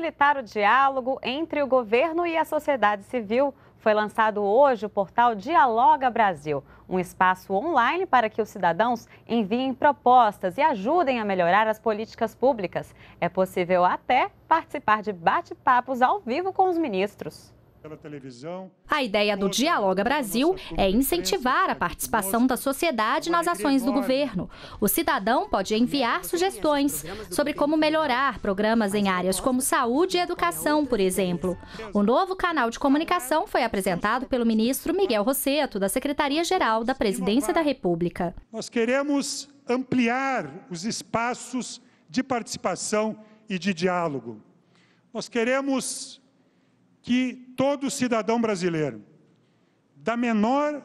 facilitar o diálogo entre o governo e a sociedade civil, foi lançado hoje o portal Dialoga Brasil, um espaço online para que os cidadãos enviem propostas e ajudem a melhorar as políticas públicas. É possível até participar de bate-papos ao vivo com os ministros. A ideia do Dialoga Brasil é incentivar a participação da sociedade nas ações do governo. O cidadão pode enviar sugestões sobre como melhorar programas em áreas como saúde e educação, por exemplo. O novo canal de comunicação foi apresentado pelo ministro Miguel Rosseto, da Secretaria-Geral da Presidência da República. Nós queremos ampliar os espaços de participação e de diálogo. Nós queremos que todo cidadão brasileiro, da menor,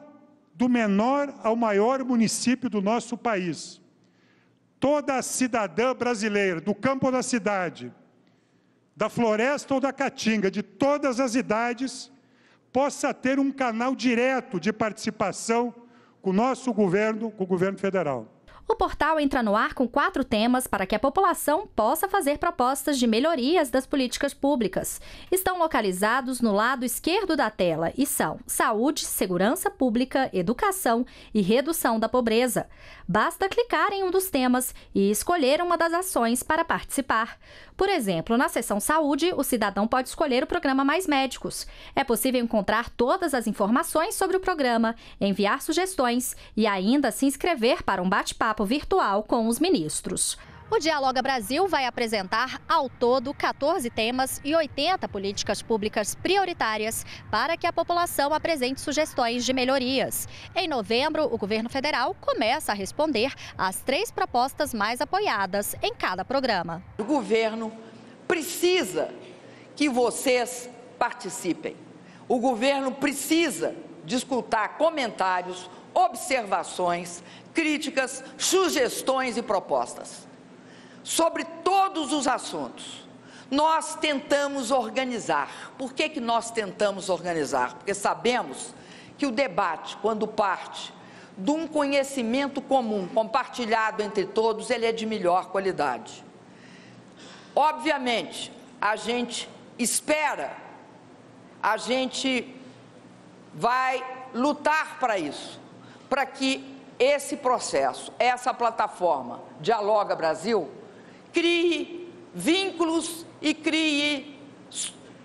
do menor ao maior município do nosso país, toda cidadã brasileira, do campo ou da cidade, da floresta ou da caatinga, de todas as idades, possa ter um canal direto de participação com o nosso governo, com o governo federal. O portal entra no ar com quatro temas para que a população possa fazer propostas de melhorias das políticas públicas. Estão localizados no lado esquerdo da tela e são saúde, segurança pública, educação e redução da pobreza. Basta clicar em um dos temas e escolher uma das ações para participar. Por exemplo, na seção saúde, o cidadão pode escolher o programa Mais Médicos. É possível encontrar todas as informações sobre o programa, enviar sugestões e ainda se inscrever para um bate-papo virtual com os ministros. O Dialoga Brasil vai apresentar ao todo 14 temas e 80 políticas públicas prioritárias para que a população apresente sugestões de melhorias. Em novembro, o governo federal começa a responder às três propostas mais apoiadas em cada programa. O governo precisa que vocês participem. O governo precisa de escutar comentários, observações, críticas, sugestões e propostas sobre todos os assuntos. Nós tentamos organizar. Por que, que nós tentamos organizar? Porque sabemos que o debate, quando parte de um conhecimento comum, compartilhado entre todos, ele é de melhor qualidade. Obviamente, a gente espera, a gente vai lutar para isso, para que esse processo, essa plataforma Dialoga Brasil, crie vínculos e crie,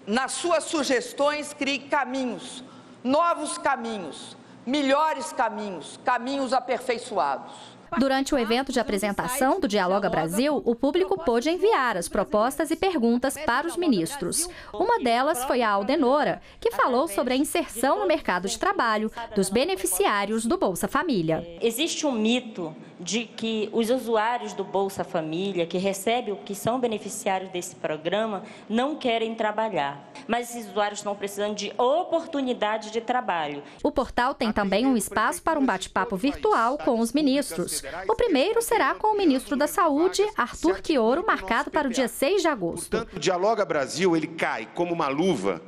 nas suas sugestões, crie caminhos, novos caminhos, melhores caminhos, caminhos aperfeiçoados. Durante o evento de apresentação do Dialoga Brasil, o público pôde enviar as propostas e perguntas para os ministros. Uma delas foi a Aldenora, que falou sobre a inserção no mercado de trabalho dos beneficiários do Bolsa Família. Existe um mito de que os usuários do Bolsa Família, que recebem, que são beneficiários desse programa, não querem trabalhar. Mas esses usuários estão precisando de oportunidade de trabalho. O portal tem também um espaço para um bate-papo virtual com os ministros. O primeiro será com o ministro da Saúde, Arthur Quioro, marcado para o dia 6 de agosto. Portanto, o Dialoga Brasil ele cai como uma luva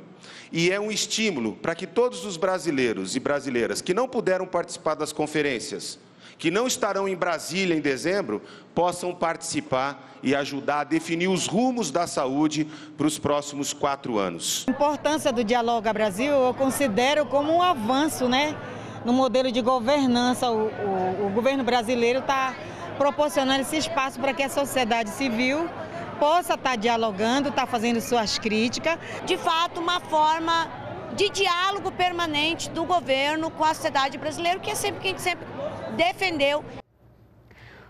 e é um estímulo para que todos os brasileiros e brasileiras que não puderam participar das conferências, que não estarão em Brasília em dezembro, possam participar e ajudar a definir os rumos da saúde para os próximos quatro anos. A importância do Dialoga Brasil eu considero como um avanço, né? no modelo de governança. O, o, o governo brasileiro está proporcionando esse espaço para que a sociedade civil possa estar tá dialogando, estar tá fazendo suas críticas. De fato, uma forma de diálogo permanente do governo com a sociedade brasileira, que é sempre que a gente sempre defendeu.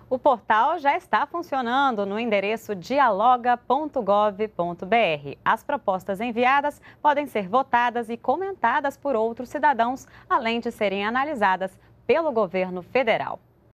O portal já está funcionando no endereço dialoga.gov.br. As propostas enviadas podem ser votadas e comentadas por outros cidadãos, além de serem analisadas pelo governo federal.